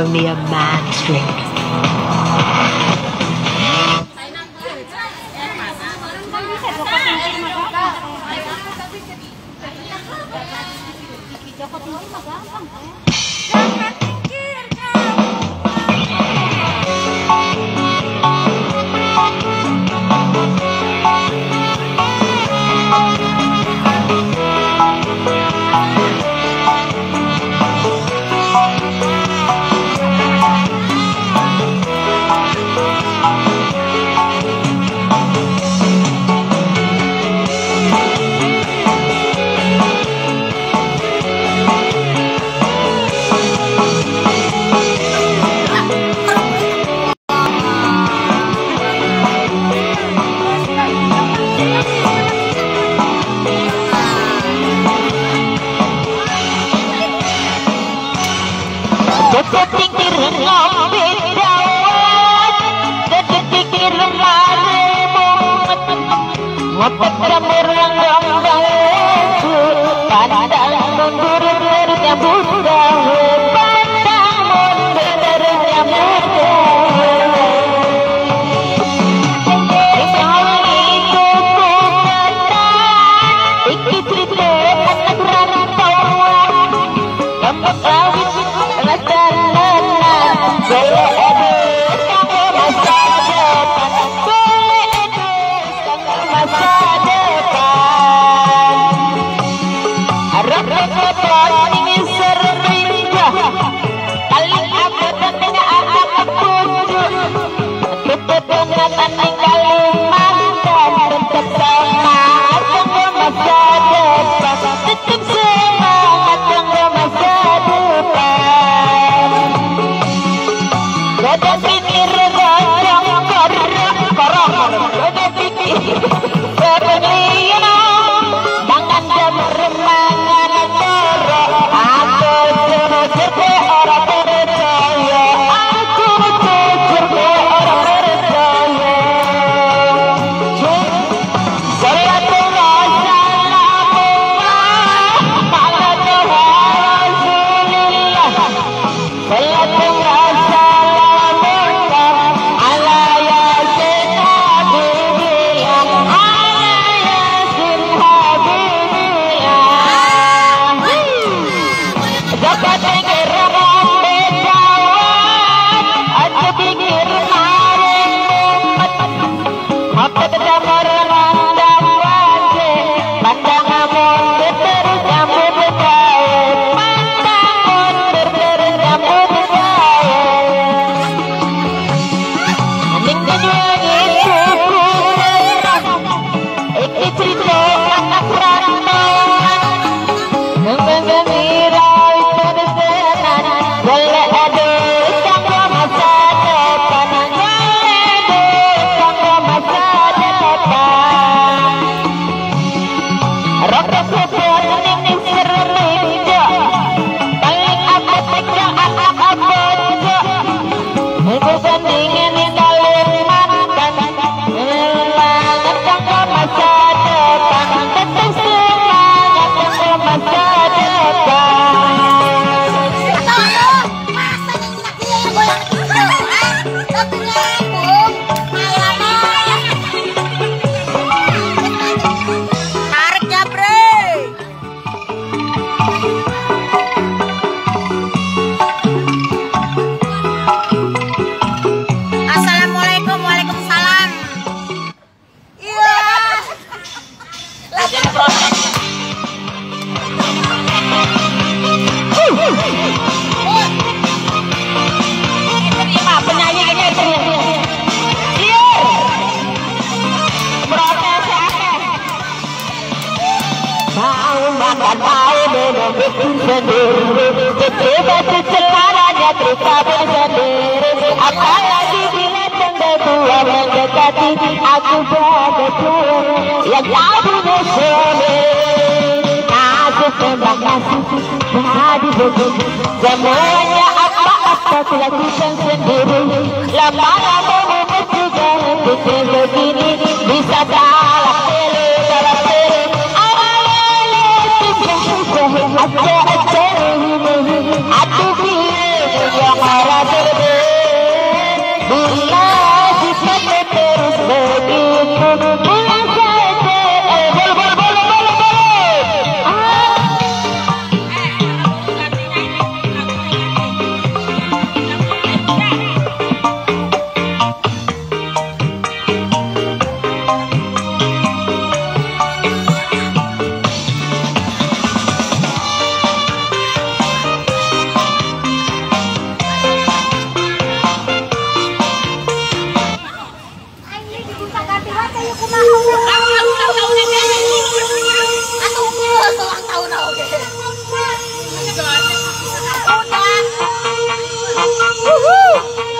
only a man's drink? La mala, la mala, la mala, Yang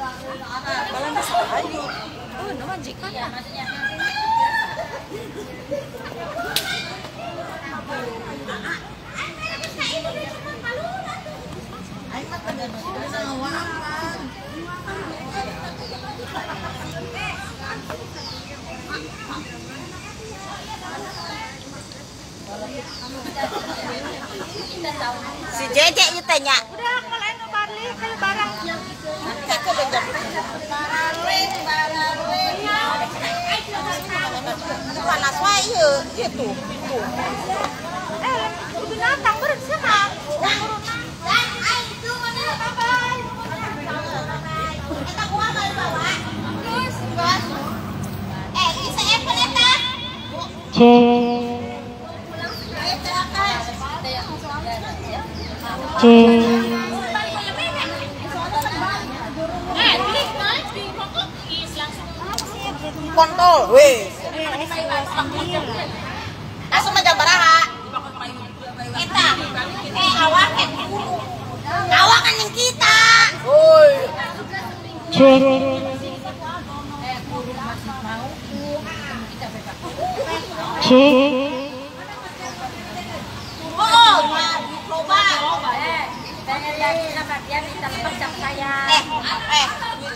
murah balanja sayur oh nu majikan si Jeje itu tanya udah mulai nu balik panas wae ieu gitu eh kontol. Wis. Langsung aja baraha. Kita. Eh awak Awak kan yang kita. Woi. Cek. Cek. Coba. Eh, Eh,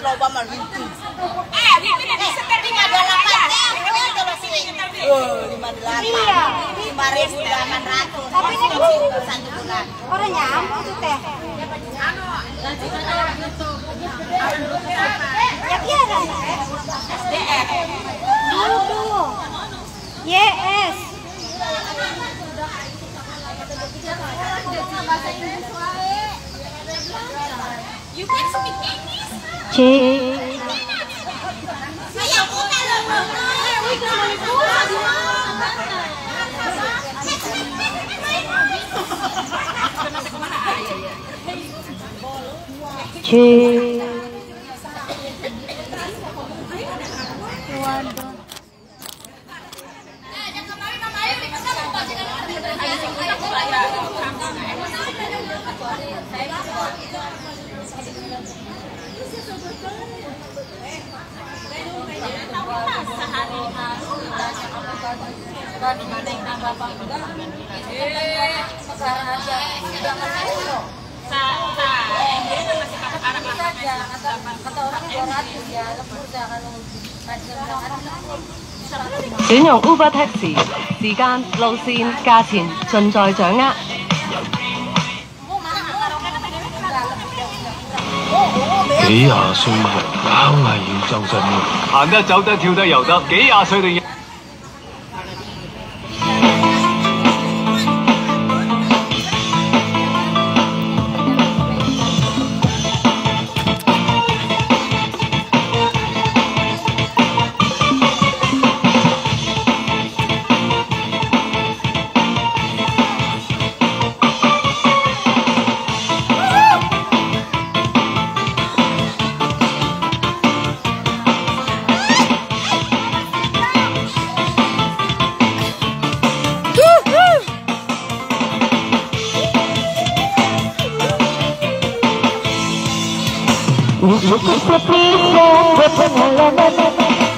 loba mah gitu. Eh, ini seter lima delapan. Ini kalau sini. Oh, delapan. Lima ribu delapan ratus. Tapi ini satu bulan. tuh teh. Ya iya kan? Dulu. Yes. Cek. Saya bukan loh. Cek. 選用 Uber Taxi，時間、路線、價錢盡在掌握。幾廿歲人硬係要周身喐，行得走得跳得游得，幾廿歲定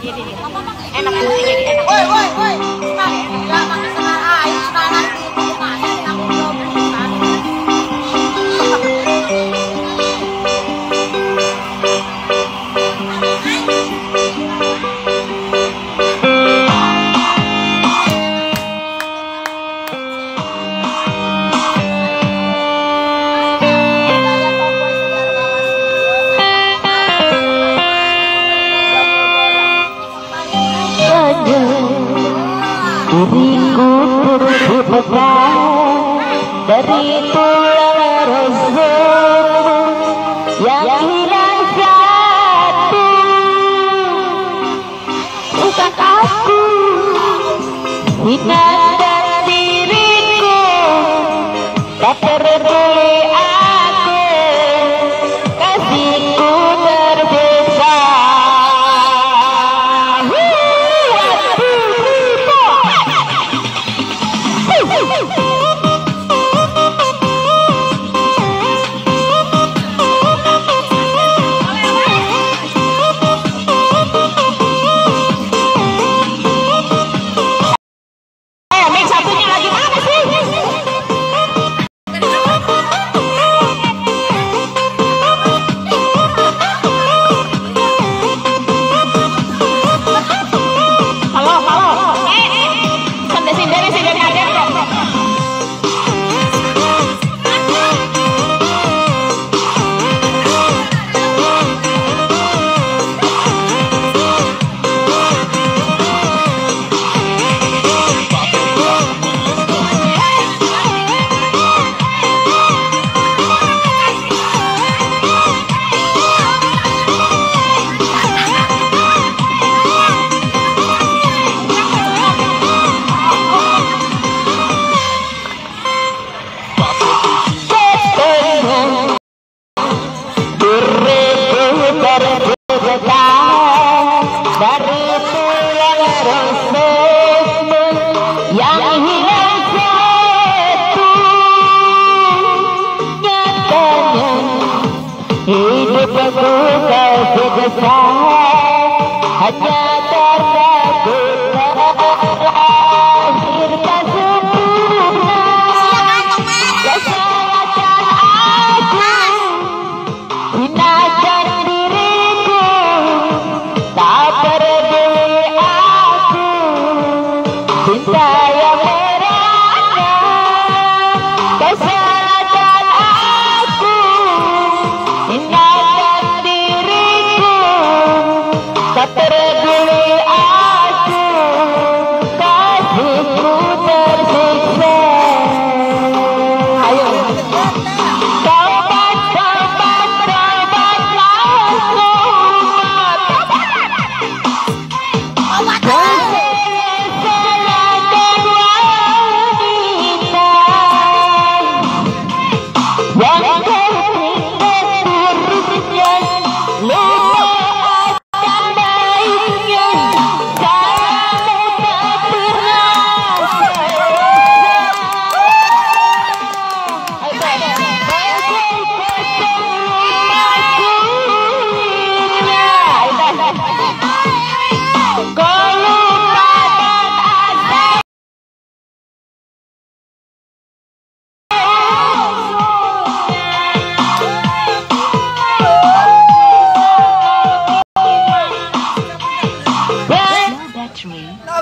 Woi, woi, woi. Nah,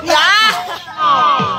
呀！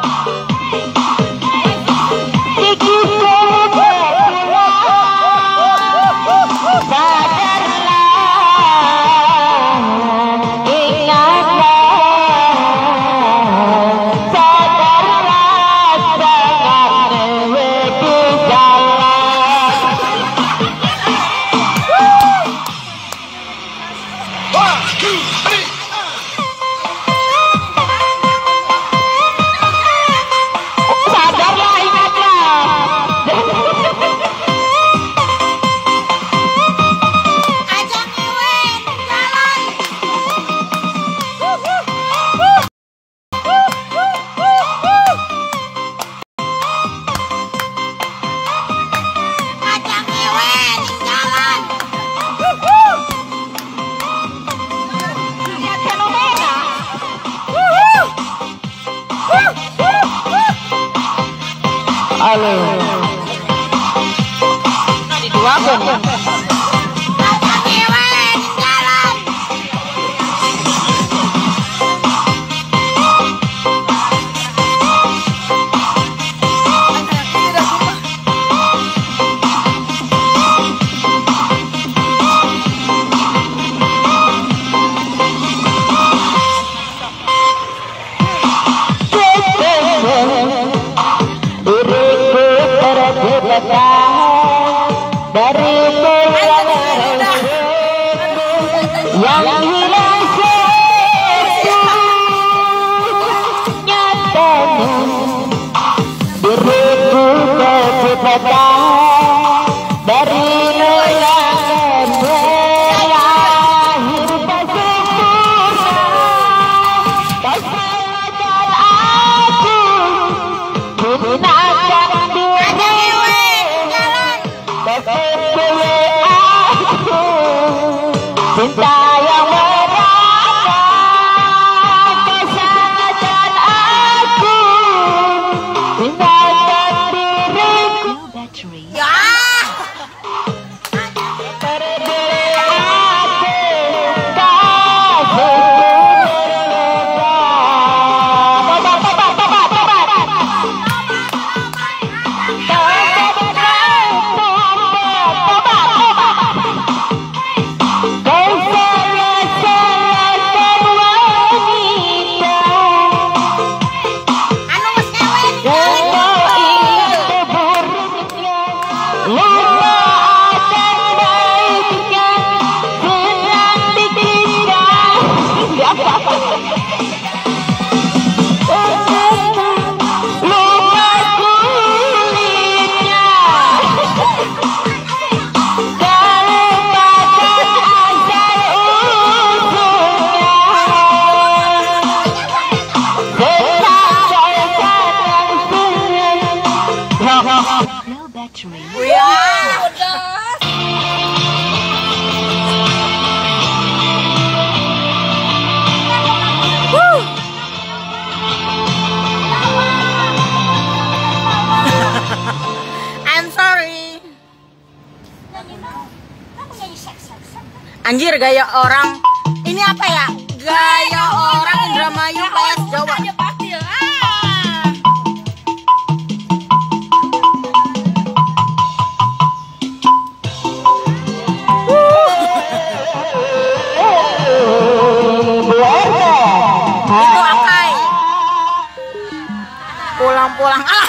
Pulang-pulang. Ah.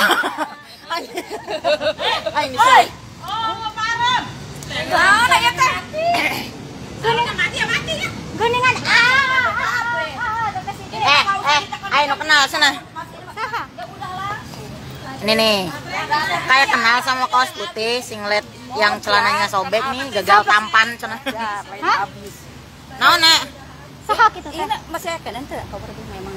Ah, ini saya. Mana ya teh? Geningan ah. Eh, eh, ayo kenal sana. Ini nih, kayak kenal sama kaos putih, singlet yang celananya sobek nih, gagal tampan sana. Hah? Nah, nek, Saha kitu teh? masih ada nanti kau memang.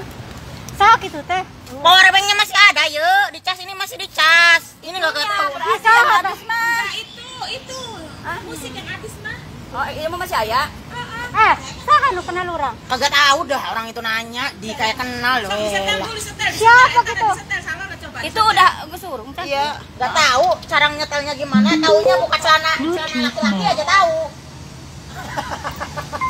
Saha kitu teh? Power banknya masih ada, yuk. Di cas ini masih di cas. Ini nggak ketahuan. Saha teh? Oh, iya masih ada. Eh, saha nu kenal urang? Kagak tahu dah orang itu nanya, di kayak kenal loh. Siapa gitu? Itu udah gue suruh kan? Iya, nggak tahu cara nyetelnya gimana. Taunya buka celana, celana laki-laki aja tahu.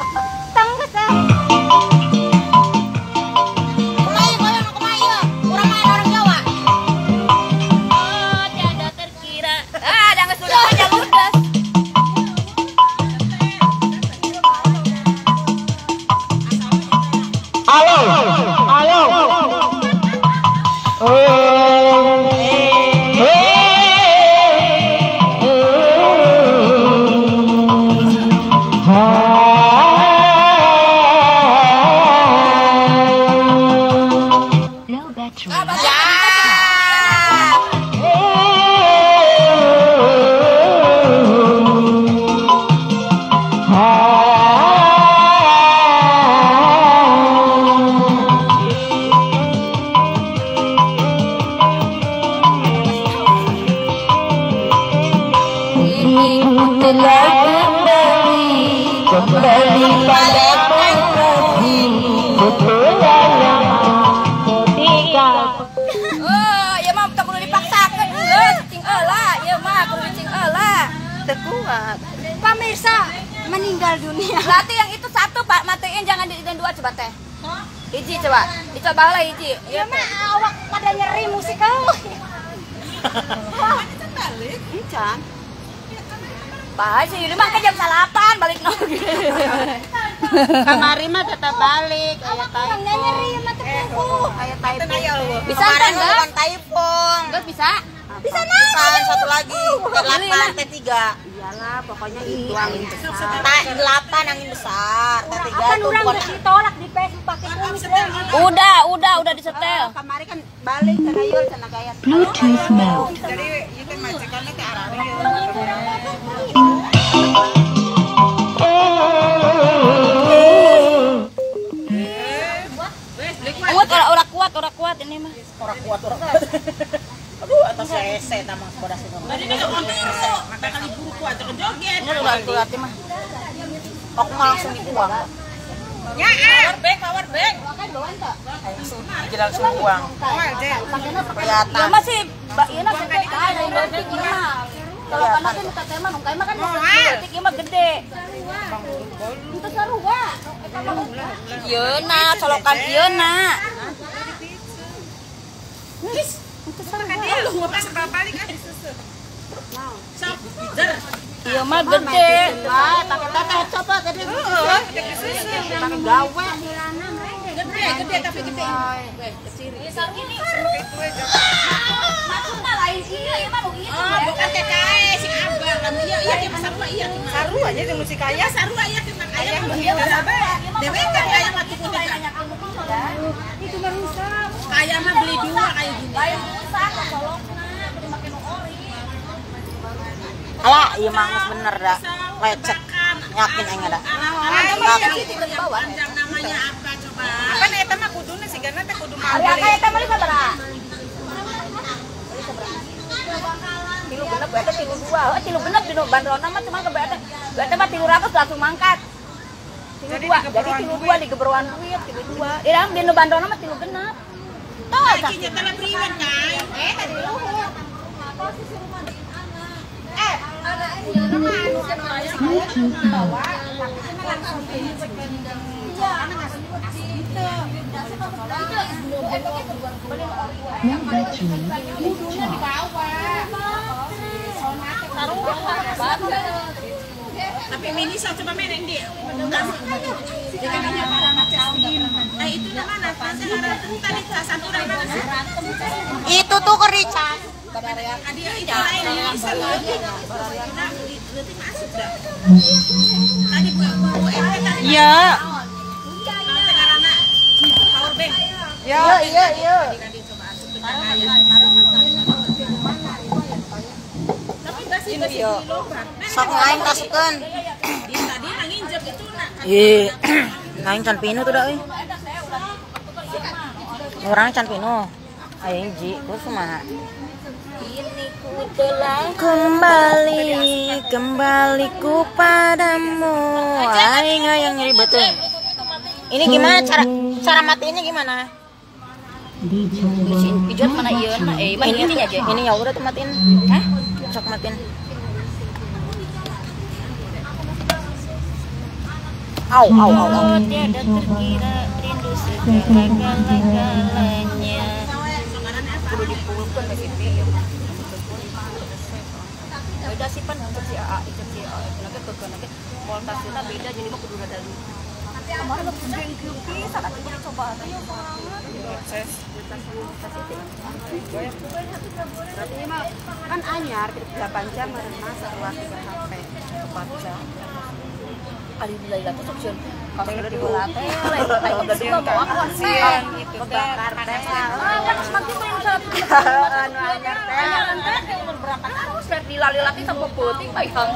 dicoba lah Iji. Ya mah awak pada nyeri musik kau. Encan. Pak, sih ini mah ke jam salapan balik lagi. Kamari mah tetap balik. Awak kurang nyeri mah tepuku. Kayak typo. Bisa Kemarin enggak? bukan. Enggak bisa. Bisa Bukan satu lagi. Delapan T3. Iyalah, pokoknya itu angin besar. Nah, delapan angin besar. T3 Apa itu orang bukan ditolak di Facebook pakai kumis. Udah, udah, udah disetel. kemarin kan balik sana yul sana kayak Bluetooth mode. jadi itu majikannya ke arah Kuat, orang kuat, orang kuat ini mah. orang kuat orang kuat Ini udah kuat mah. aku langsung dibuang Ya, power bank, power bank. jadi langsung buang Ya kelihatan masih Mbak Ina ada yang berarti. Kalau mah kan berarti ieu mah gede. Itu sarua. Ieu na, colokan ieu na. Iya mah gede. pakai teteh coba tadi pakai gawe. Maksudnya lain iya, iya mah nu ieu. bukan TKE si abang. Kan iya iya dia sarua iya saru aja di musik kaya. Saru aja Iya sabar. dewe kan kaya mati Itu merusak. Kaya mah beli dua kayak gini Lain rusak colokna, beli make nu ori. Alah, iya mah bener dah. Lecek. Yakin aing ada. Yakin. namanya apa coba? Apa nih eta mah kuduna sih karena teh kudu Ari aka eta mah sabaraha? Tilu genep eta tilu dua. Oh, tilu genep dinu bandrona mah cuma kebeata. Berarti mah tilu ratus langsung mangkat. Tilu dua. Jadi tilu dua di geberuan duit tilu dua. Irang dinu bandrona mah tilu genep. Tuh, cak. Tara priwet kai. Eh, tadi Bluetooth mode. No battery. Please charge. tapi mini yang dia. Eh itu satu. Dia ini satu. Berarti masuk dah. Tadi bu bu MT tadi. Iya. Karena power bank. Iya, iya, iya. Sok lain kasupkeun. Tadi nanginjek itu nak. Ih, lain can pinu tuh dah Orang can pinu. Ayo ji, ku kumaha? Kembali, kembali ku padamu. Aing yang nyeri betul. Ini gimana cara cara matiinnya gimana? Pijat mana iya? Eh, ini aja. Ini ya udah tuh matiin. Hah? Sok matiin. Au, au, au, au. Tiada terkira rindu segala-galanya. Kudu dipulkan ke situ. Beda sih pan untuk si AA itu si AA. Kenapa ke kenapa voltasenya beda jadi mah kudu ada. Kemarin aku bengkel pisan aku coba. Berarti ini mah kan anyar 8 jam masa waktu HP 4 jam. Kali bila itu tuh sih. Kalau udah teh, lain lain suka bawa konsen gitu. Bakar teh. Ah, kan semakin salah Anu anyar teh. Ayaran teh ke umur berapa tahun sudah dilali-lali sampai putih bayang.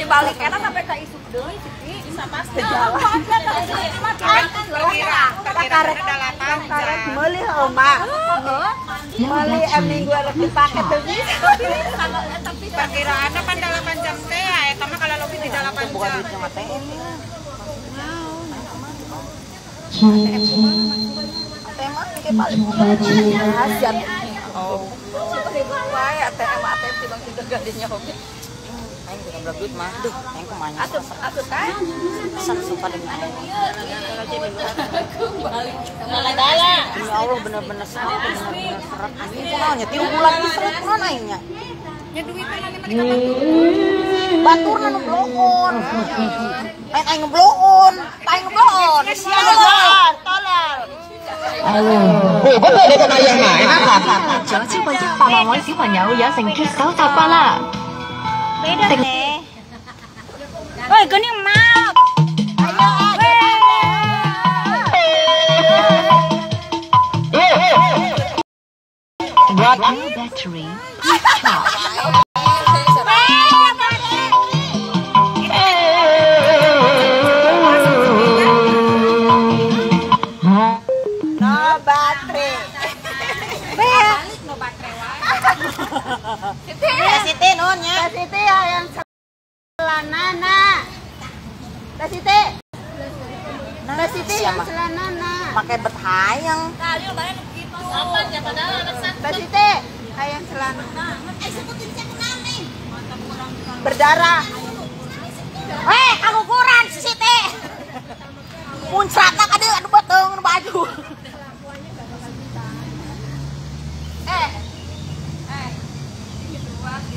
Dibalik kena sampai ke isu deui sih bisa pasti jalan. Karet karet meuli oma. Tapi Perkiraannya kan 8 jam teh ya, mah kalau lebih beda 8 bukan jam. duit yang ATM ya. ATM paling. Oh. Wae ATM ATM di bang tiga gadinya hobi. Aing juga berat duit mah. Duh, aing ke mana? Atuh, atuh kan? Pesan sumpah demi Allah. Bener-bener bener-bener. Ini kunaonnya tilu bulan ini serat kunaon aingnya. Ya duit mana nih mereka Batur na nabloon. Ay, ay, nabloon. Ay, nabloon. Tolar, tolar. Ủa, có bộ cái này vậy hả? Chở chiếc bên chiếc phòng mà mỗi xíu mà nhậu giả thành chiếc sáu tập qua là. Bé đó nè. Ôi, cứ. Battery. Please charge. No baterai. Ya Siti nunnya. Siti yang celana nak. Teh Siti. Teh Siti yang Siapa? celana nak. Pakai betayang. Teh Siti yang celana. Berdarah. Eh, aku kurang si Siti. Muncratna kade anu beteng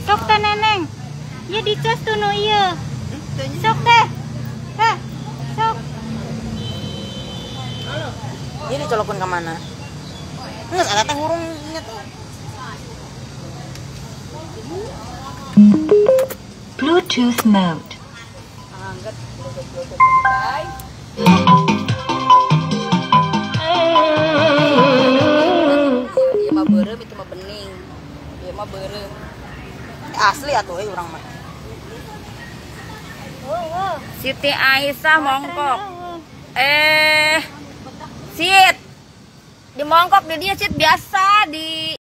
Sok teh neneng. Ya dicas tuh no iya. Sok teh. Teh. Sok. Ini dicolokun ke mana? Nges ada teh hurungnya tuh. Bluetooth mode. Mah beureum. Asli atuh euy urang mah. Siti Aisyah mongkok. Eh, Sit. Di mongkok di dia Sit biasa di